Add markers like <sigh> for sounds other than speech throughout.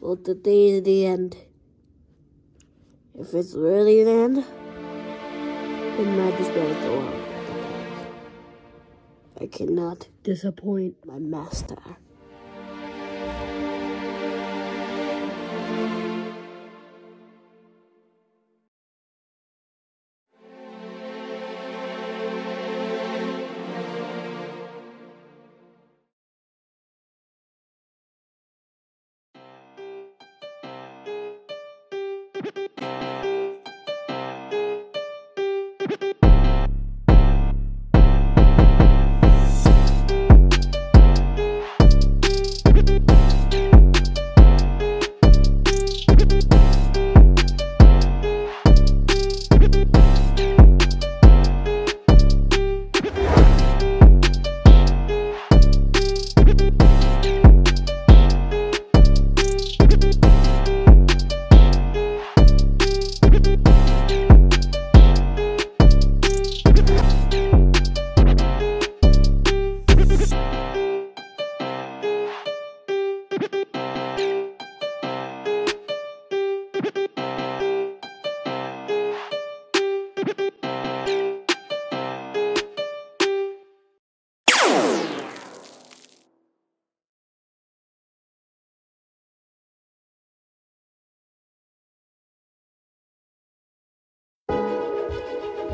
Well, today is the end. If it's really the end, then might as well go on. I cannot disappoint my master.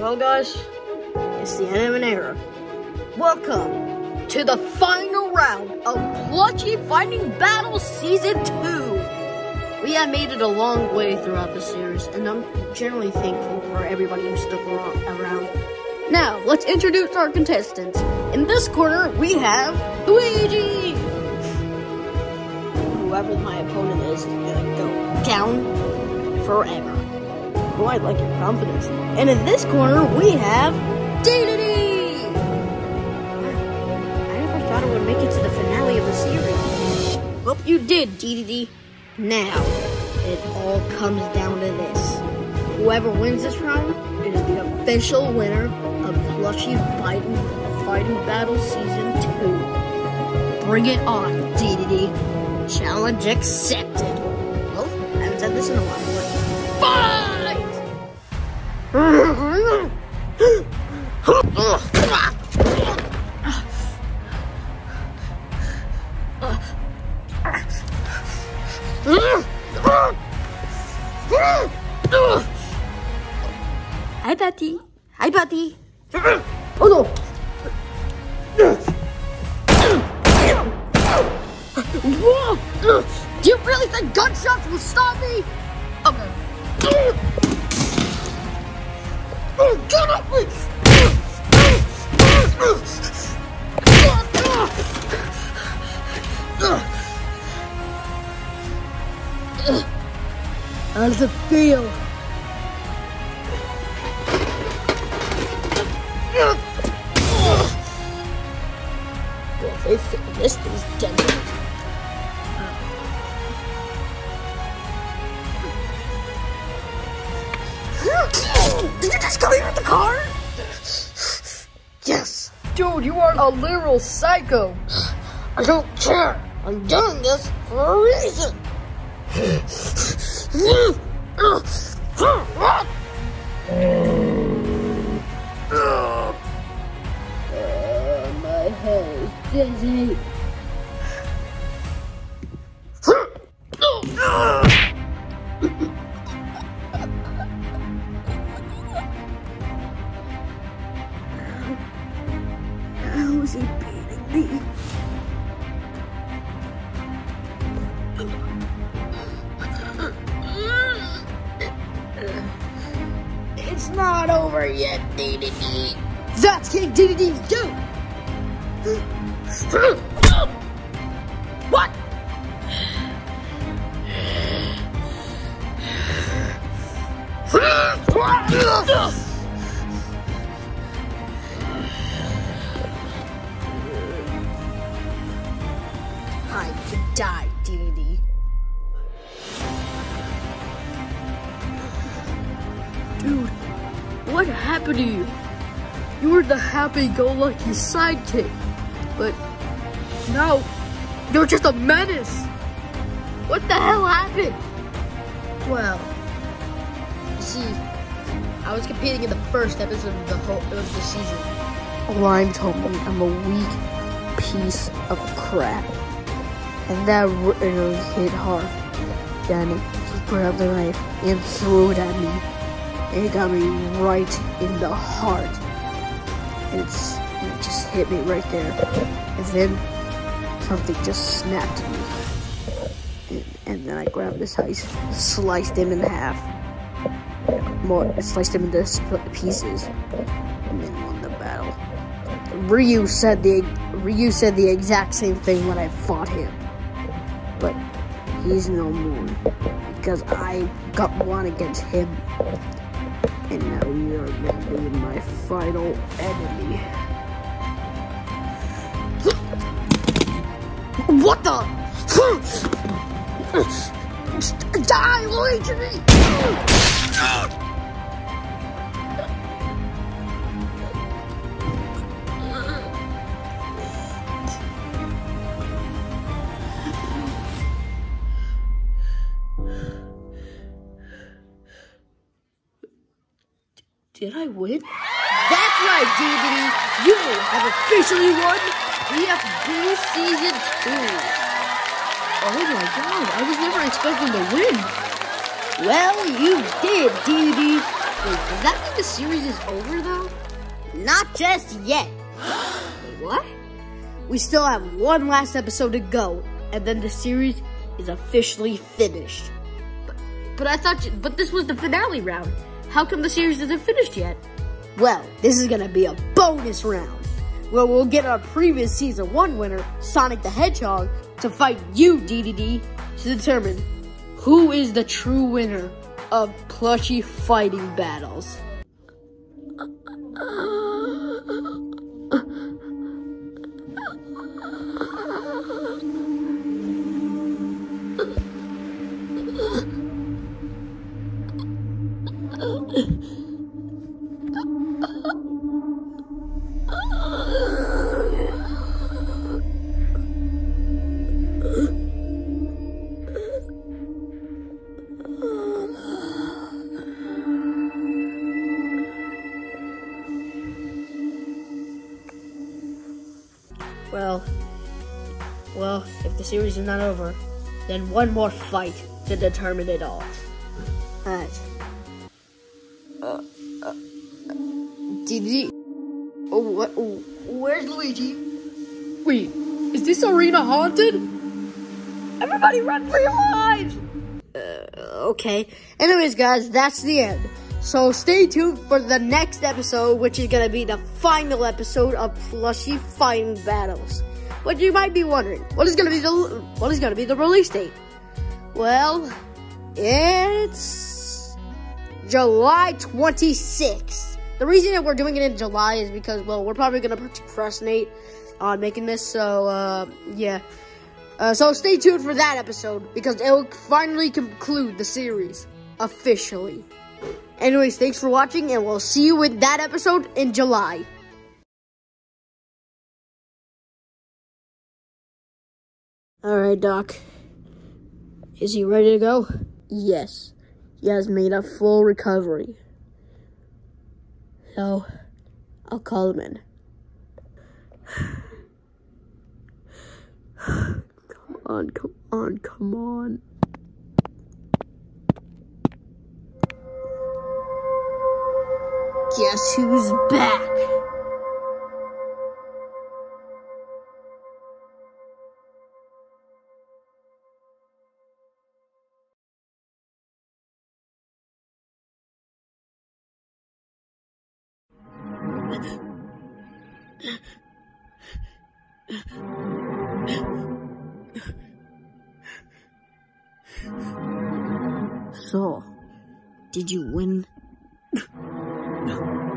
Well, guys, it's the end of an era. Welcome to the final round of Plushie Fighting Battle Season 2. We have made it a long way throughout the series, and I'm generally thankful for everybody who stuck around. Now, let's introduce our contestants. In this corner, we have Luigi. Whoever my opponent is is gonna go down forever. Oh, I like your confidence. And in this corner, we have Dedede! I never thought it would make it to the finale of the series. Well, you did, Dedede. Now, it all comes down to this. Whoever wins this round is the official winner of Plushie Fighting, Fighting Battle Season 2. Bring it on, Dedede. Challenge accepted. Well, I haven't said this in a while, Hi, Patty. Hi, Patty. Oh no! Whoa! Do you really think gunshots will stop me? Okay. Get off me! How does it feel? Well, they think this thing's deadly. Did you just clear the car? Yes. Dude, you are a literal psycho. I don't care. I'm doing this for a reason. My head is dizzy. How is he beating me? Over yet, Dedede. That's King Dedede's do. What? I happy-go-lucky sidekick, but now You're just a menace. What the hell happened? Well, you see, I was competing in the first episode of the whole of the season. Rhyme told me I'm a weak piece of crap, and that really hit hard. Danny just grabbed the knife and threw it at me. It got me right in the heart. It's it just hit me right there. And then something just snapped me. And, and then I grabbed this ice, sliced him in half. More, sliced him into pieces, and then won the battle. Ryu said the Ryu said the exact same thing when I fought him, but he's no more because I got one against him, and now you're be my final enemy. What the? Die, Luigi! Did I win? That's right, Dedede. You have officially won PFB Season 2. Oh my god, I was never expecting to win. Well, you did, Dedede. Wait, does that mean the series is over, though? Not just yet. <gasps> What? We still have one last episode to go, and then the series is officially finished. But I thought, you, but this was the finale round. How come the series isn't finished yet? Well, this is gonna be a bonus round where we'll get our previous season one winner, Sonic the Hedgehog, to fight you, Dedede, to determine who is the true winner of plushie fighting battles. Series is not over, then one more fight to determine it all. Alright. Uh, uh, DD. Oh, what? Oh, where's Luigi? Wait, is this arena haunted? Everybody run for your lives! Uh, okay. Anyways, guys, that's the end. So stay tuned for the next episode, which is gonna be the final episode of Plushie Fighting Battles. But you might be wondering, what is gonna be the what is gonna be the release date? Well, it's July 26th. The reason that we're doing it in July is because, well, we're probably gonna procrastinate on making this. So, uh, yeah. Uh, so stay tuned for that episode because it will finally conclude the series officially. Anyways, thanks for watching, and we'll see you with that episode in July. Alright, Doc. Is he ready to go? Yes. He has made a full recovery. So, I'll call him in. <sighs> come on, come on, come on. Guess who's back? So, did you win? No,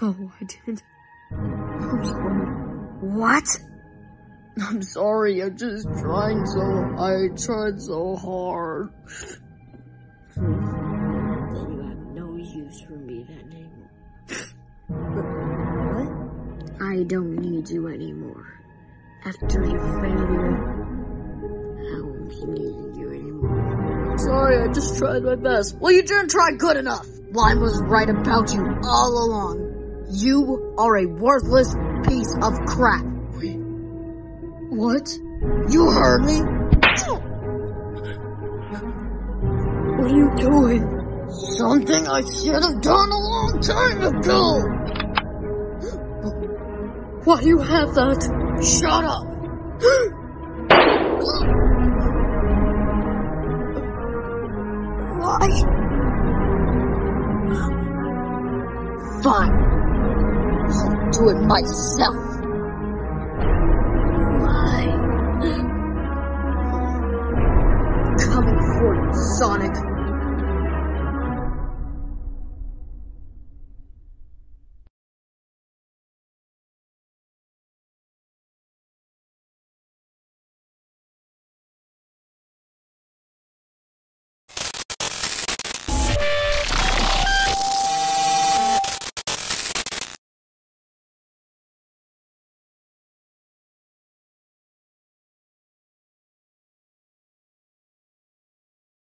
No, I didn't. I'm sorry. What? I'm sorry. I'm just trying so. I tried so hard. Hmm. Then you have no use for me then I don't need you anymore. After your failure, I won't be needing you anymore. Sorry, I just tried my best. well, you didn't try good enough. Lime was right about you all along. You are a worthless piece of crap. Wait. What? You heard me? What are you doing? Something I should have done a long time ago. Why you have that? Shut up. Why? Fine. I'll do it myself. Why? Coming for you, Sonic.